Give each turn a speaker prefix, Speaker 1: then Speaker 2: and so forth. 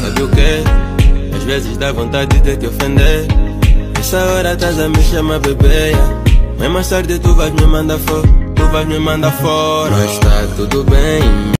Speaker 1: Sabe o que? Às vezes dá vontade de te ofender. Essa hora estás a me chamar bebê Mas mais tarde tu vais me mandar fora Tu vais me mandar fora. Mas tá tudo bem